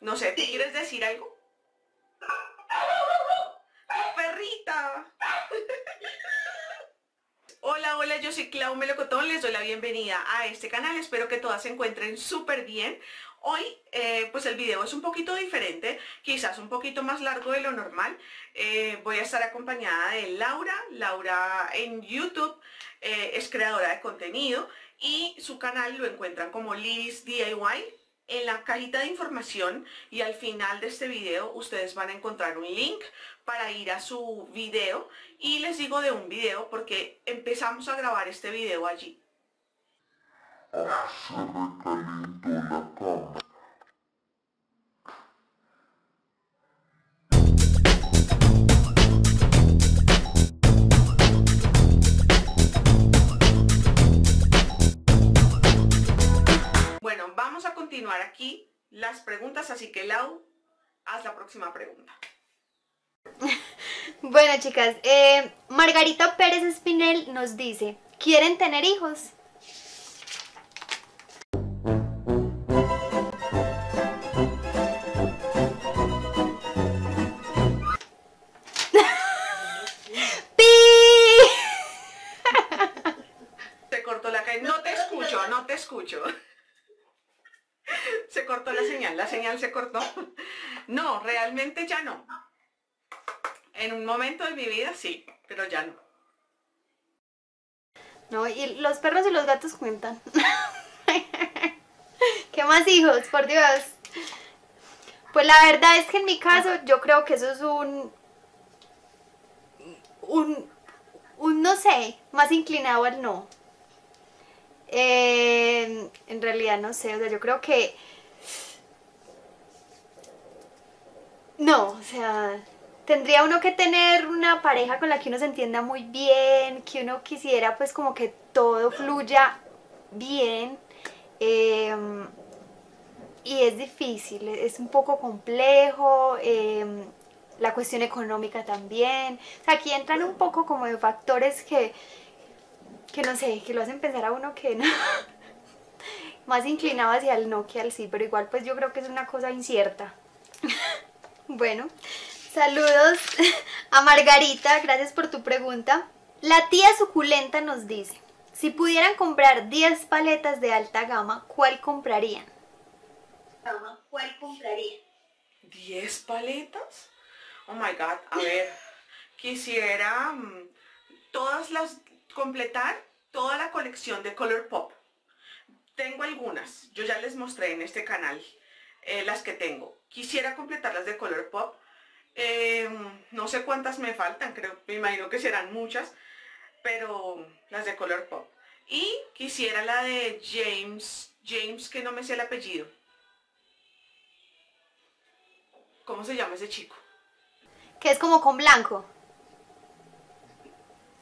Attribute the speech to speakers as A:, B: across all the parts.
A: No sé, ¿tú quieres decir algo? ¡Perrita! Hola, hola, yo soy Clau Melocotón, les doy la bienvenida a este canal, espero que todas se encuentren súper bien. Hoy, eh, pues el video es un poquito diferente, quizás un poquito más largo de lo normal. Eh, voy a estar acompañada de Laura, Laura en YouTube, eh, es creadora de contenido y su canal lo encuentran como Liz DIY. En la cajita de información y al final de este video ustedes van a encontrar un link para ir a su video y les digo de un video porque empezamos a grabar este video allí.
B: Se recalentó la cama.
A: Continuar aquí las preguntas, así que Lau, haz la próxima pregunta.
C: Bueno, chicas, eh, Margarita Pérez Espinel nos dice, ¿quieren tener hijos?
A: La señal se cortó. No, realmente ya no. En un momento de mi vida sí, pero ya no.
C: No, y los perros y los gatos cuentan. ¿Qué más hijos? Por Dios. Pues la verdad es que en mi caso yo creo que eso es un... Un... Un no sé, más inclinado al no. Eh, en realidad no sé, o sea, yo creo que... No, o sea, tendría uno que tener una pareja con la que uno se entienda muy bien, que uno quisiera pues como que todo fluya bien. eh, y es difícil, es un poco complejo, eh, la cuestión económica también. O sea, aquí entran un poco como de factores que, que no sé, que lo hacen pensar a uno que no. Más inclinado hacia el no que al sí, pero igual pues yo creo que es una cosa incierta. Bueno, saludos a Margarita, gracias por tu pregunta. La tía suculenta nos dice, si pudieran comprar 10 paletas de alta gama, ¿cuál comprarían? ¿Cuál comprarían?
A: ¿10 paletas? Oh my god, a ver, quisiera mm, todas las, completar toda la colección de Color Pop. Tengo algunas, yo ya les mostré en este canal eh, las que tengo. Quisiera completarlas de Color Pop. Eh, no sé cuántas me faltan, creo, me imagino que serán muchas, pero las de Color Pop. Y quisiera la de James, James que no me sé el apellido. ¿Cómo se llama ese chico?
C: Que es como con blanco.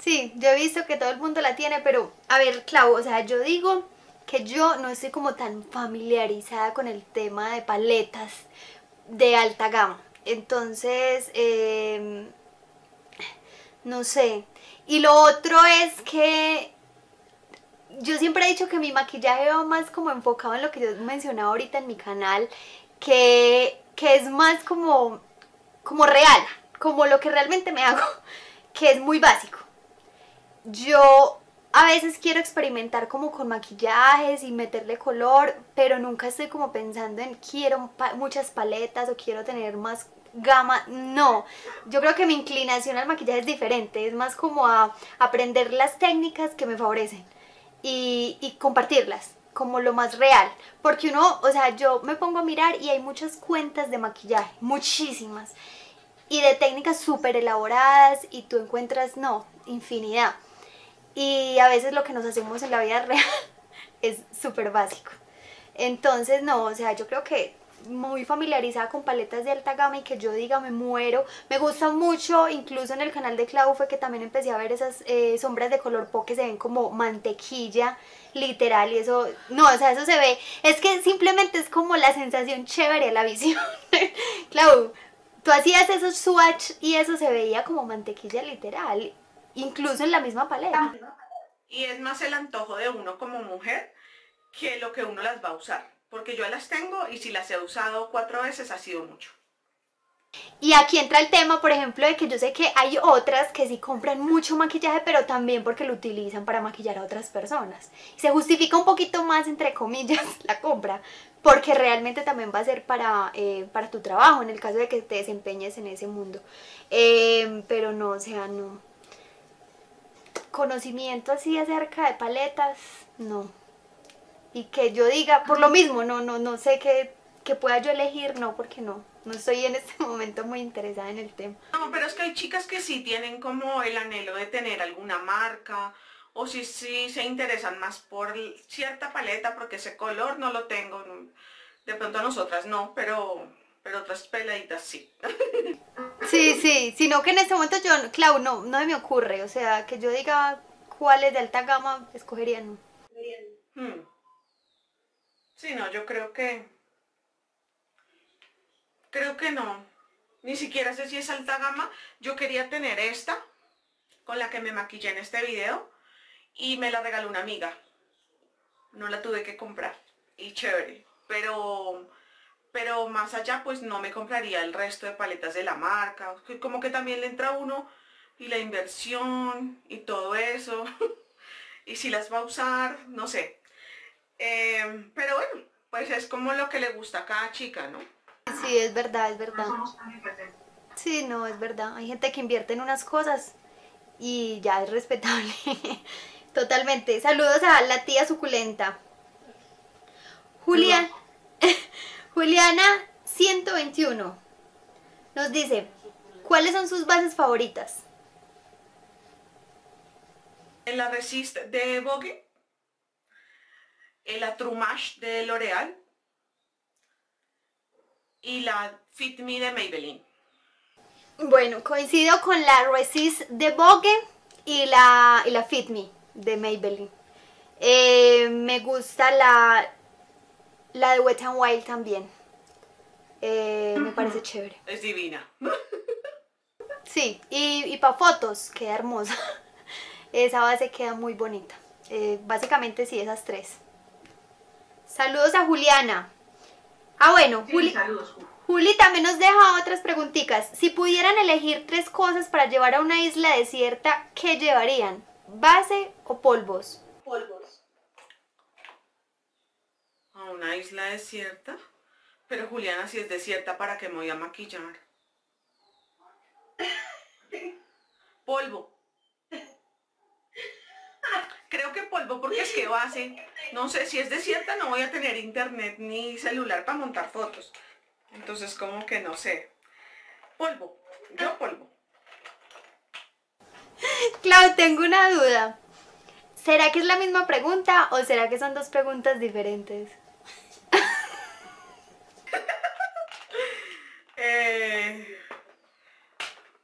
C: Sí, yo he visto que todo el mundo la tiene, pero a ver, Clau, o sea, yo digo que yo no estoy como tan familiarizada con el tema de paletas de alta gama. Entonces, eh, no sé. Y lo otro es que yo siempre he dicho que mi maquillaje va más como enfocado en lo que yo mencionaba ahorita en mi canal, que, que es más como, como real, como lo que realmente me hago, que es muy básico. Yo a veces quiero experimentar como con maquillajes y meterle color, pero nunca estoy como pensando en quiero muchas paletas o quiero tener más gama. No, yo creo que mi inclinación al maquillaje es diferente, es más como a aprender las técnicas que me favorecen y, y compartirlas como lo más real. Porque uno, o sea, yo me pongo a mirar y hay muchas cuentas de maquillaje, muchísimas. Y de técnicas súper elaboradas y tú encuentras, no, infinidad. Y a veces lo que nos hacemos en la vida real es súper básico. Entonces, no, o sea, yo creo que muy familiarizada con paletas de alta gama y que yo diga me muero. Me gusta mucho, incluso en el canal de Clau fue que también empecé a ver esas eh, sombras de color po que se ven como mantequilla, literal, y eso, no, o sea, eso se ve, es que simplemente es como la sensación chévere la visión. Clau, tú hacías esos swatch y eso se veía como mantequilla literal, incluso en la misma paleta.
A: Y es más el antojo de uno como mujer que lo que uno las va a usar. porque yo las tengo y si las he usado cuatro veces ha sido mucho.
C: Y aquí entra el tema, por ejemplo, de que yo sé que hay otras que sí compran mucho maquillaje, pero también porque lo utilizan para maquillar a otras personas. Se justifica un poquito más, entre comillas, la compra, porque realmente también va a ser para, eh, para tu trabajo, en el caso de que te desempeñes en ese mundo. Eh, pero no, o sea, no. Conocimiento así acerca de paletas, no. Y que yo diga, por lo mismo, no, no, no sé qué, que pueda yo elegir, no, porque no. No estoy en este momento muy interesada en el tema.
A: No, pero es que hay chicas que sí tienen como el anhelo de tener alguna marca o si sí se interesan más por cierta paleta porque ese color no lo tengo. De pronto nosotras no, pero, pero otras peladitas sí.
C: Sí, sí, sino que en este momento yo, Clau, no, no me ocurre. O sea, que yo diga cuáles de alta gama escogería, no.
A: Hmm. Sí, no, yo creo que Creo que no. Ni siquiera sé si es alta gama. Yo quería tener esta, con la que me maquillé en este video, y me la regaló una amiga. No la tuve que comprar. Y chévere. Pero, pero más allá, pues no me compraría el resto de paletas de la marca. Como que también le entra uno y la inversión y todo eso. y si las va a usar, no sé. Eh, pero bueno, pues es como lo que le gusta a cada chica, ¿no?
C: Sí, es verdad, es verdad. Sí, no, es verdad. Hay gente que invierte en unas cosas y ya es respetable. Totalmente. Saludos a la tía suculenta. Julián, Juliana 121 nos dice, ¿cuáles son sus bases favoritas?
A: La Resist de Vogue, en la Trumash de L'Oreal, y la Fit Me de Maybelline.
C: Bueno, coincido con la Resist de Vogue y la, y la Fit Me de Maybelline. Eh, me gusta la, la de Wet n Wild también. Eh, me parece chévere.
A: Es divina.
C: Sí, y, y para fotos, queda hermosa. Esa base queda muy bonita. Eh, básicamente sí, esas tres. Saludos a Juliana. Ah, bueno, Juli, Juli también nos deja otras preguntitas. Si pudieran elegir tres cosas para llevar a una isla desierta, ¿qué llevarían? ¿Base o polvos?
A: Polvos. ¿A una isla desierta? Pero Juliana, si es desierta, ¿para qué me voy a maquillar? Polvo. Creo que polvo porque es que base, no sé, si es desierta no voy a tener internet ni celular para montar fotos. Entonces como que no sé. Polvo, yo polvo.
C: Clau, tengo una duda. ¿Será que es la misma pregunta o será que son dos preguntas diferentes?
A: Eh,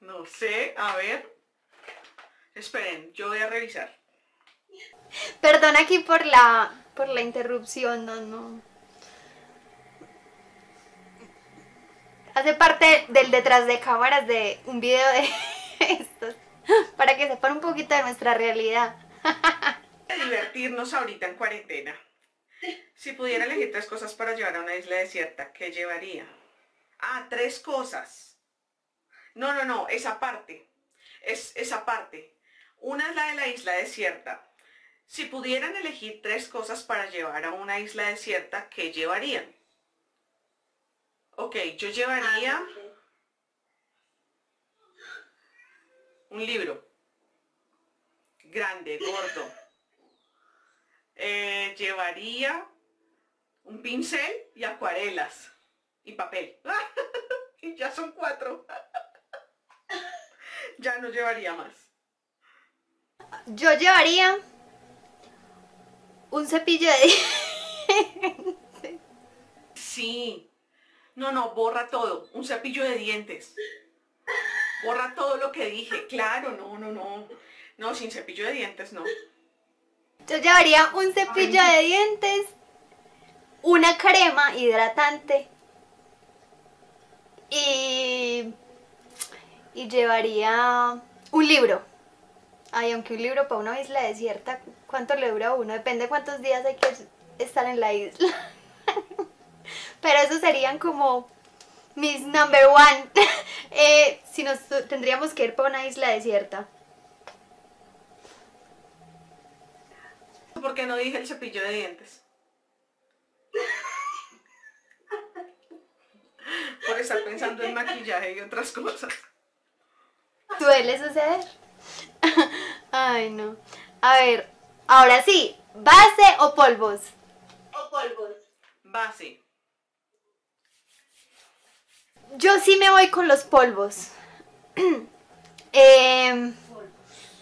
A: no sé, a ver. Esperen, yo voy a revisar.
C: Perdón aquí por la, por la interrupción, no, no. Hace parte del detrás de cámaras de un video de estos, para que sepan un poquito de nuestra realidad.
A: Divertirnos ahorita en cuarentena. Si pudiera elegir tres cosas para llevar a una isla desierta, ¿qué llevaría? Ah, tres cosas. No, no, no, esa parte. Es esa parte. Una es la de la isla desierta. Si pudieran elegir tres cosas para llevar a una isla desierta, ¿qué llevarían? Ok, yo llevaría un libro grande, gordo. Eh, llevaría un pincel y acuarelas y papel. y ya son cuatro. ya no llevaría más.
C: Yo llevaría un cepillo de dientes.
A: Sí. No, no, borra todo. Un cepillo de dientes. Borra todo lo que dije. Claro, no, no, no. No, sin cepillo de dientes, no.
C: Yo llevaría un cepillo de dientes, una crema hidratante y, y llevaría un libro. Ay, aunque un libro para una isla desierta, ¿cuánto le dura uno? Depende de cuántos días hay que estar en la isla. Pero esos serían como mis number one. Eh, si nos tendríamos que ir para una isla desierta.
A: ¿Por qué no dije el cepillo de dientes? Por estar pensando en maquillaje y otras cosas.
C: ¿Suele suceder? Ay, no. A ver, ahora sí, ¿base o polvos?
A: O polvos. Base.
C: Yo sí me voy con los polvos. Em,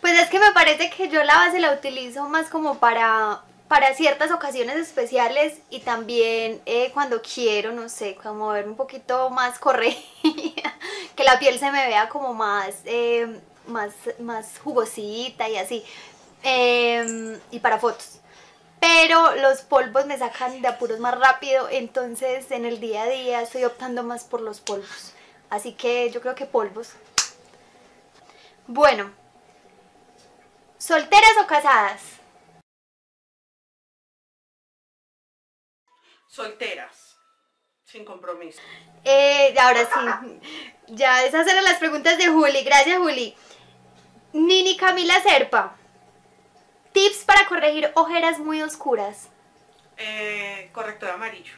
C: pues es que me parece que yo la base la utilizo más como para, para ciertas ocasiones especiales y también eh, cuando quiero, no sé, como ver un poquito más corregida, que la piel se me vea como más, em, más, más jugosita y así. Em, y para fotos pero los polvos me sacan de apuros más rápido, entonces en el día a día estoy optando más por los polvos. Así que yo creo que polvos. Bueno, ¿solteras o casadas?
A: Solteras, sin compromiso.
C: Eh, ahora sí, ya esas eran las preguntas de Juli, gracias Juli. Nini Camila Serpa. Tips para corregir ojeras muy oscuras.
A: Eh, corrector amarillo.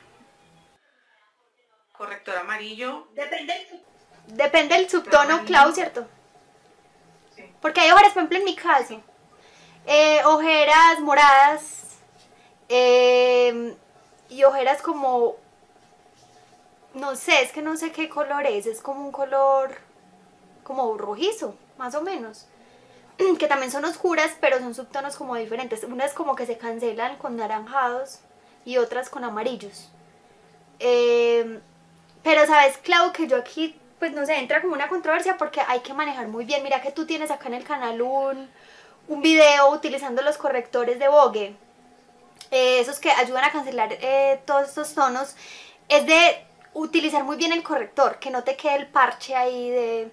A: Corrector amarillo.
C: Depende del, Depende del subtono, Clau, ¿cierto? Sí. Porque hay ojeras, por ejemplo, en mi caso. Eh, ojeras moradas. Eh, y ojeras como... No sé, es que no sé qué color es. Es como un color... Como rojizo, más o menos. que también son oscuras, pero son subtonos como diferentes. Unas como que se cancelan con naranjados y otras con amarillos. Eh, pero sabes, Clau, que yo aquí, pues no sé, entra como una controversia porque hay que manejar muy bien. Mira que tú tienes acá en el canal un, un video utilizando los correctores de Vogue. Eh, esos que ayudan a cancelar eh, todos estos tonos. Es de utilizar muy bien el corrector, que no te quede el parche ahí de,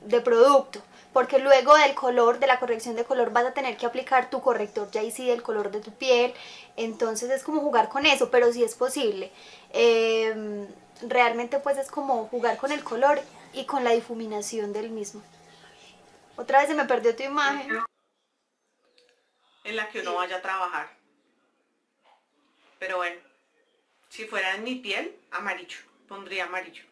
C: de producto porque luego del color, de la corrección de color, vas a tener que aplicar tu corrector ya sí del color de tu piel, entonces es como jugar con eso, pero sí es posible. Em, realmente pues es como jugar con el color y con la difuminación del mismo. Otra vez se me perdió tu imagen.
A: En la que uno vaya a trabajar. Pero bueno, si fuera en mi piel, amarillo, pondría amarillo.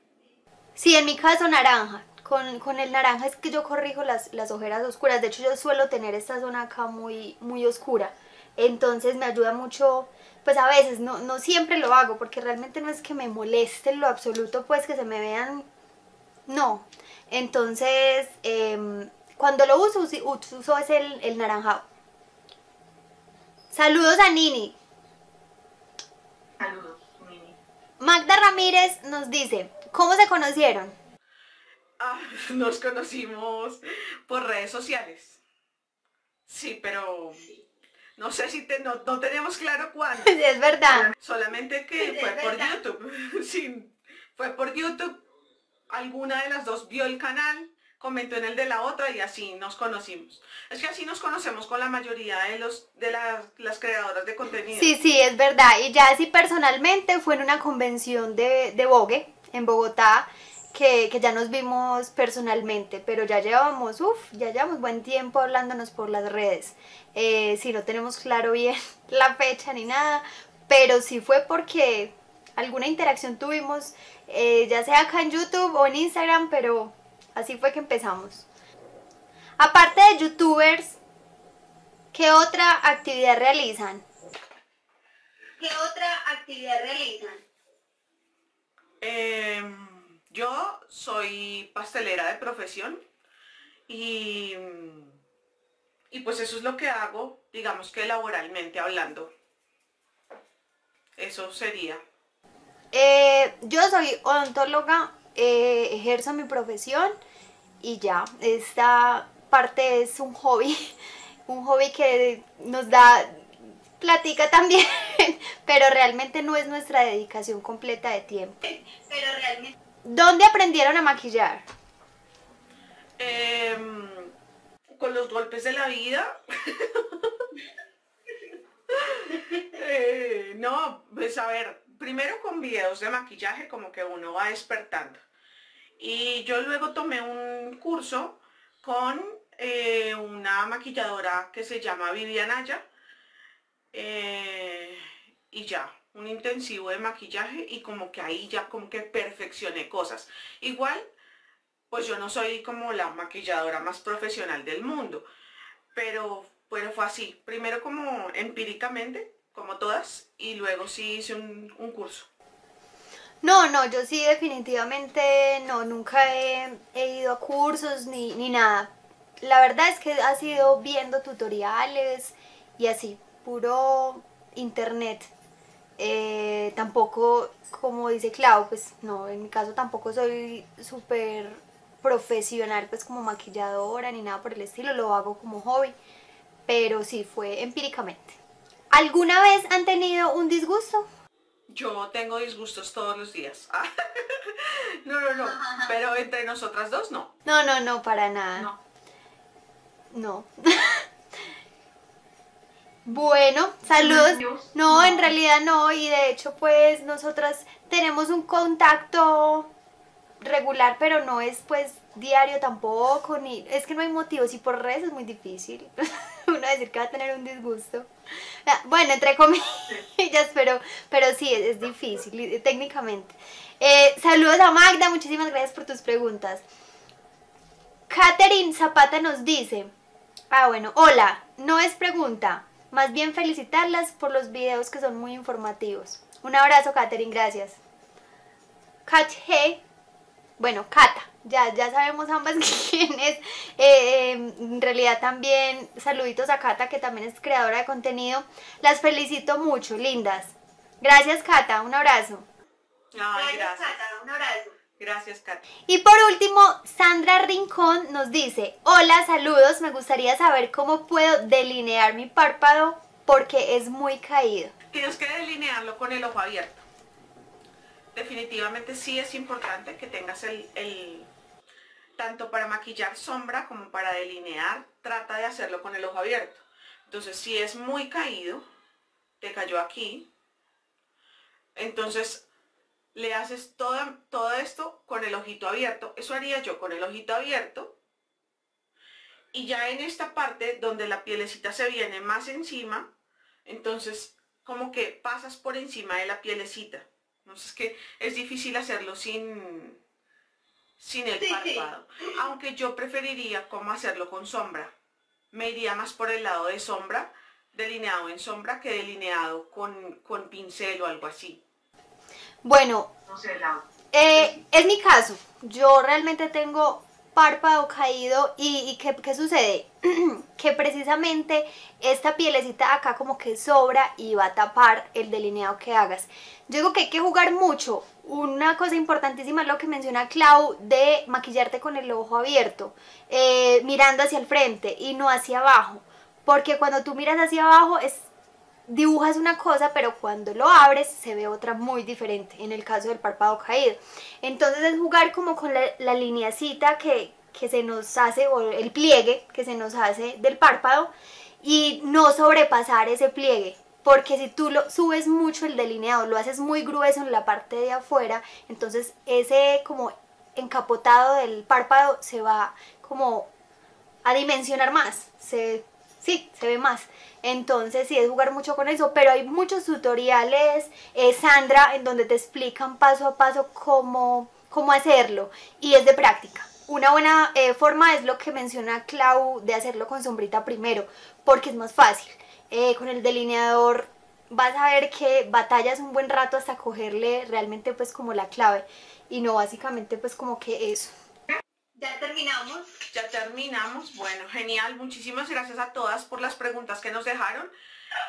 C: Sí, en mi caso naranja con, el naranja es que yo corrijo las, las, ojeras oscuras. De hecho, yo suelo tener esta zona acá muy, muy oscura. Entonces me ayuda mucho, pues a veces, no, no siempre lo hago, porque realmente no es que me moleste en lo absoluto, pues que se me vean... No. Entonces, em, cuando lo uso, uso es el, el naranjado. Saludos a Nini.
A: Saludos, Nini.
C: Magda Ramírez nos dice, ¿cómo se conocieron?
A: Ah, nos conocimos por redes sociales. Sí, pero no sé si no, tenemos claro cuándo.
C: es verdad.
A: Solamente que fue por YouTube. Sí, fue por YouTube. Alguna de las dos vio el canal, comentó en el de la otra y así nos conocimos. Es que así nos conocemos con la mayoría de los de las, las creadoras de contenido.
C: Sí, sí, es verdad. Y ya así personalmente fue en una convención de, de Vogue en Bogotá que, ya nos vimos personalmente, pero ya llevamos, uff, ya llevamos buen tiempo hablándonos por las redes. Eh, si no tenemos claro bien la fecha ni nada, pero sí fue porque alguna interacción tuvimos, eh, ya sea acá en YouTube o en Instagram, pero así fue que empezamos. Aparte de youtubers, ¿qué otra actividad realizan?
A: ¿Qué otra actividad realizan? Eh yo soy pastelera de profesión y, y pues eso es lo que hago, digamos que laboralmente hablando. Eso sería.
C: Eh, yo soy odontóloga, eh, ejerzo mi profesión y ya, esta parte es un hobby, un hobby que nos da platica también, pero realmente no es nuestra dedicación completa de tiempo. Pero realmente ¿Dónde aprendieron a maquillar?
A: Em, con los golpes de la vida. Eh, no, pues a ver, primero con videos de maquillaje como que uno va despertando. Y yo luego tomé un curso con eh, una maquilladora que se llama Vivianaya. Eh, y ya, un intensivo de maquillaje y como que ahí ya como que perfeccioné cosas. Igual, pues yo no soy como la maquilladora más profesional del mundo, pero, pero fue así. Primero como empíricamente, como todas, y luego sí hice un, curso.
C: No, no, yo sí definitivamente no, nunca he, ido a cursos ni, ni, nada. La verdad es que ha sido viendo tutoriales y así, puro internet. Eh, tampoco, como dice Clau, pues no, en mi caso tampoco soy súper profesional, pues como maquilladora ni nada por el estilo, lo hago como hobby, pero sí fue empíricamente. ¿Alguna vez han tenido un disgusto?
A: Yo tengo disgustos todos los días. no, no, no. Pero entre nosotras dos no.
C: No, no, no, para nada. No. No. bueno, saludos. No, en realidad no. Y de hecho, pues nosotras tenemos un contacto regular, pero no es pues diario tampoco, ni es que no hay motivos y por redes es muy difícil uno decir que va a tener un disgusto. Ah, bueno, entre comillas, pero, pero sí, es, difícil técnicamente. Eh, saludos a Magda, muchísimas gracias por tus preguntas. Catherine Zapata nos dice, ah bueno, hola, no es pregunta, más bien felicitarlas por los videos que son muy informativos. Un abrazo, Catherine, gracias. Kat bueno, Cata, ya, ya sabemos ambas quién es. Eh, en realidad también saluditos a Cata, que también es creadora de contenido. Las felicito mucho, lindas. Gracias, Cata, un abrazo.
A: gracias, Cata, un abrazo. Gracias, Cata.
C: Y por último, Sandra Rincón nos dice, hola, saludos, me gustaría saber cómo puedo delinear mi párpado porque es muy caído.
A: Tienes que delinearlo con el ojo abierto definitivamente sí es importante que tengas el, tanto para maquillar sombra como para delinear, trata de hacerlo con el ojo abierto. Entonces, si es muy caído, te cayó aquí, entonces le haces todo, todo esto con el ojito abierto. Eso haría yo con el ojito abierto. Y ya en esta parte donde la pielecita se viene más encima, entonces como que pasas por encima de la pielecita. Entonces es que es difícil hacerlo sin, sin el párpado. Aunque yo preferiría como hacerlo con sombra. Me iría más por el lado de sombra, delineado en sombra, que delineado con, con pincel o algo así.
C: Bueno, eh, es mi caso. Yo realmente tengo párpado caído y, ¿qué, sucede? que precisamente esta pielecita acá como que sobra y va a tapar el delineado que hagas. Yo digo que hay que jugar mucho. Una cosa importantísima es lo que menciona Clau de maquillarte con el ojo abierto, eh, mirando hacia el frente y no hacia abajo. Porque cuando tú miras hacia abajo es dibujas una cosa, pero cuando lo abres se ve otra muy diferente, en el caso del párpado caído. Entonces es jugar como con la, la lineacita que, que se nos hace, o el pliegue que se nos hace del párpado, y no sobrepasar ese pliegue. Porque si tú lo subes mucho el delineado, lo haces muy grueso en la parte de afuera, entonces ese como encapotado del párpado se va como a dimensionar más, se, sí, se ve más. Entonces sí es jugar mucho con eso, pero hay muchos tutoriales, eh, Sandra, en donde te explican paso a paso cómo, cómo hacerlo y es de práctica. Una buena eh, forma es lo que menciona Clau de hacerlo con sombrita primero, porque es más fácil. Eh, con el delineador vas a ver que batallas un buen rato hasta cogerle realmente pues como la clave y no básicamente pues como que eso.
A: Ya terminamos. Ya terminamos. Bueno, genial. Muchísimas gracias a todas por las preguntas que nos dejaron.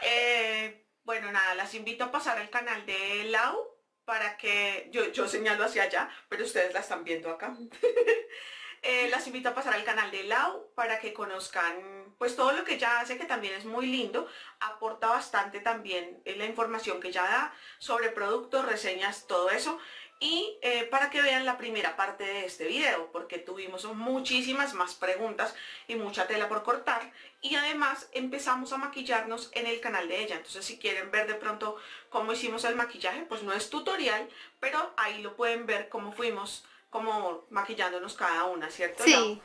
A: Eh, bueno, nada, las invito a pasar al canal de Lau para que yo, yo señalo hacia allá, pero ustedes la están viendo acá. Eh, las invito a pasar al canal de Lau para que conozcan pues todo lo que ella hace, que también es muy lindo. Aporta bastante también la información que ella da sobre productos, reseñas, todo eso. Y eh, para que vean la primera parte de este video, porque tuvimos muchísimas más preguntas y mucha tela por cortar. Y además empezamos a maquillarnos en el canal de ella. Entonces si quieren ver de pronto cómo hicimos el maquillaje, pues no es tutorial, pero ahí lo pueden ver cómo fuimos como maquillándonos cada una, ¿cierto?
C: Sí.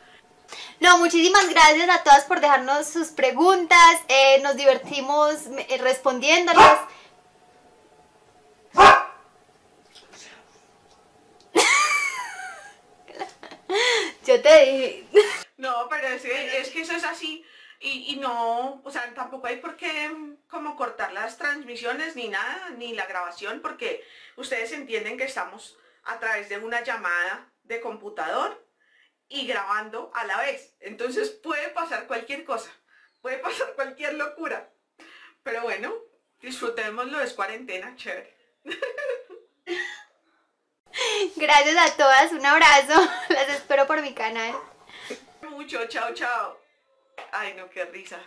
C: No, muchísimas gracias a todas por dejarnos sus preguntas. eh, nos divertimos eh, respondiéndolas.
A: No, pero es que, es que eso es así y, y no, o sea, tampoco hay por qué mm, como cortar las transmisiones ni nada, ni la grabación, porque ustedes entienden que estamos a través de una llamada de computador y grabando a la vez. Entonces puede pasar cualquier cosa, puede pasar cualquier locura. Pero bueno, disfrutémoslo, es cuarentena, chévere.
C: Gracias a todas, un abrazo. Las espero por mi canal.
A: Mucho, chao, chao. Ay, no, qué risa.